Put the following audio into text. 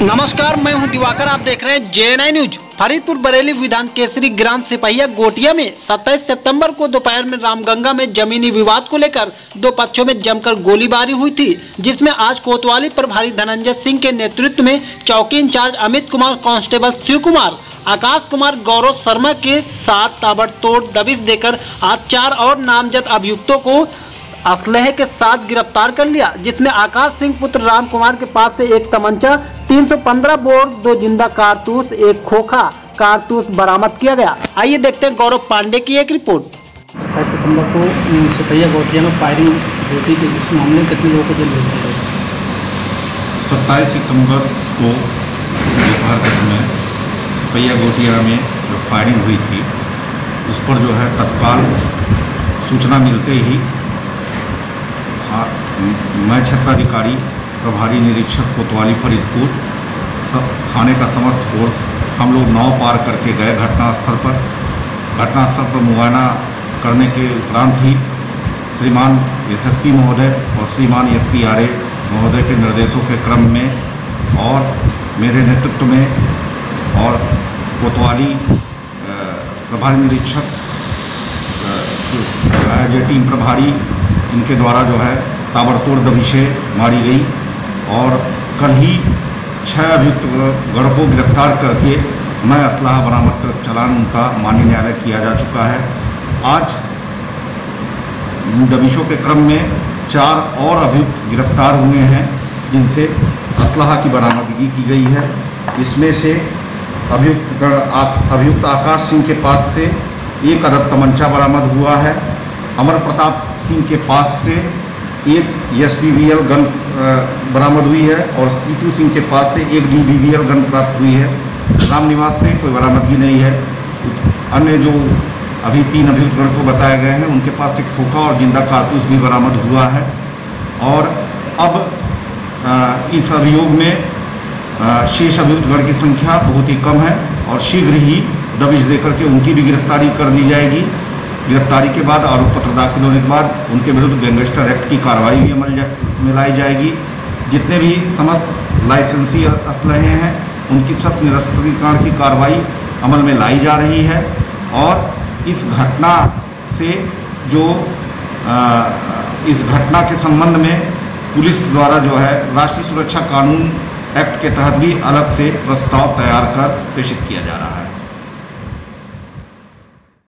नमस्कार, मैं हूँ दिवाकर। आप देख रहे हैं J N news Faridpur Bareilly Vidhan Kesari ग्राम सिपहिया गोटिया में 27 सितंबर को दोपहर में रामगंगा में जमीनी विवाद को लेकर दो पक्षों में जमकर गोलीबारी हुई थी, जिसमें आज कोतवाली प्रभारी धनंजय सिंह के नेतृत्व में चौकी इंचार्ज अमित कुमार, कांस्टेबल शिव कुमार, आकाश कुमार, गौरव शर्मा के साथ ताबड़तोड़ दबिश देकर आज चार और नामजद अभियुक्तों को असलहे के साथ गिरफ़्तार कर लिया जिसमें आकाश सिंह पुत्र राम कुमार के पास से एक तमंचा 315 बोर दो ज़िंदा कारतूस एक खोखा कारतूस बरामद किया गया। आइए देखते हैं गौरव पांडे की एक रिपोर्ट। अट्ठाईस सितंबर को सिपहिया गोटिया में फायरिंग हुई थी इस मामले में कितने लोगों को जेल भेजा गया? सत्ताईस सितंबर को दोपहर के समय सिपहिया गोटिया में जो फायरिंग हुई थी उस पर जो है तत्काल सूचना मिलते ही मैं क्षेत्राधिकारी, प्रभारी निरीक्षक कोतवाली फरीदपुर सब थाने का समस्त फोर्स, हम लोग नाव पार करके गए घटनास्थल पर। घटनास्थल पर मुआयना करने के उपरांत ही श्रीमान एसएसपी महोदय और श्रीमान एसपी आर महोदय के निर्देशों के क्रम में और मेरे नेतृत्व में और कोतवाली प्रभारी निरीक्षक जो टीम प्रभारी, इनके द्वारा जो है ताबड़तोड़ दबिशें मारी गई और कल ही छः अभियुक्त गढ़ को गिरफ़्तार करके मैं असलाह बरामद कर चलान उनका मान्य न्यायालय किया जा चुका है। आज दबिशों के क्रम में चार और अभियुक्त गिरफ़्तार हुए हैं, जिनसे असलाह की बरामदगी की गई है। इसमें से अभियुक्त अभियुक्त आकाश सिंह के पास से एक अदद तमंचा बरामद हुआ है। अमर प्रताप सिंह के पास से एक एस गन बरामद हुई है और सीटू सिंह के पास से एक डी गन प्राप्त हुई है। राम निवास से कोई बरामदगी नहीं है। अन्य जो अभी तीन अभियुक्त गण को बताए गए हैं, उनके पास से खोखा और ज़िंदा कारतूस भी बरामद हुआ है। और अब इस अभियोग में शेष अभियुक्त गण की संख्या बहुत ही कम है और शीघ्र ही दबिश देकर के उनकी भी गिरफ्तारी कर ली जाएगी। गिरफ्तारी के बाद आरोप पत्र दाखिल होने के बाद उनके विरुद्ध गैंगस्टर एक्ट की कार्रवाई भी अमल में लाई जाएगी। जितने भी समस्त लाइसेंसी असलहे हैं उनकी सस्त निरस्त्रीकरण की कार्रवाई अमल में लाई जा रही है और इस घटना से जो अ, इस घटना के संबंध में पुलिस द्वारा जो है राष्ट्रीय सुरक्षा कानून एक्ट के तहत भी अलग से प्रस्ताव तैयार कर प्रेषित किया जा रहा है।